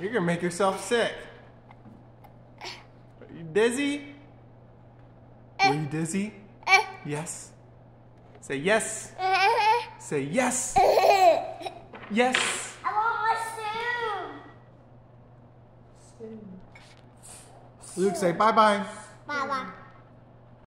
You're gonna make yourself sick. Are you dizzy? Are you dizzy? Yes. Say yes. Say yes. Yes. I want my soup. Luke, say bye bye. Bye bye.